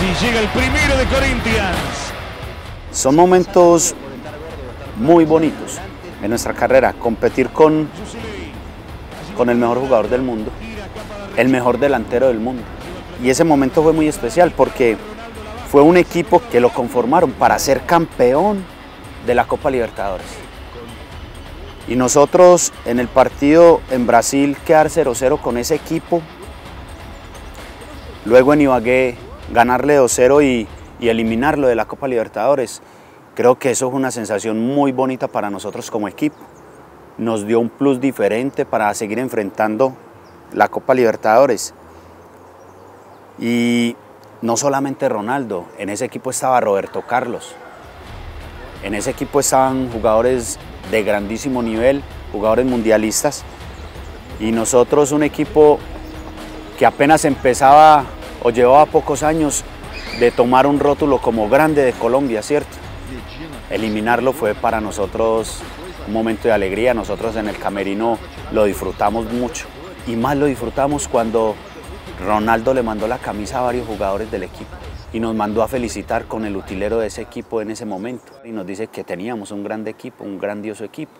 Messi, llega el primero de Corinthians. Son momentos muy bonitos en nuestra carrera, competir con, con el mejor jugador del mundo, el mejor delantero del mundo. Y ese momento fue muy especial porque fue un equipo que lo conformaron para ser campeón de la Copa Libertadores. Y nosotros en el partido en Brasil quedar 0-0 con ese equipo, luego en Ibagué ganarle 2-0 y, y eliminarlo de la Copa Libertadores, creo que eso es una sensación muy bonita para nosotros como equipo. Nos dio un plus diferente para seguir enfrentando la Copa Libertadores. Y no solamente Ronaldo, en ese equipo estaba Roberto Carlos. En ese equipo estaban jugadores de grandísimo nivel, jugadores mundialistas. Y nosotros un equipo que apenas empezaba o llevaba pocos años de tomar un rótulo como grande de Colombia, ¿cierto? Eliminarlo fue para nosotros un momento de alegría, nosotros en el camerino lo disfrutamos mucho y más lo disfrutamos cuando Ronaldo le mandó la camisa a varios jugadores del equipo y nos mandó a felicitar con el utilero de ese equipo en ese momento y nos dice que teníamos un grande equipo, un grandioso equipo.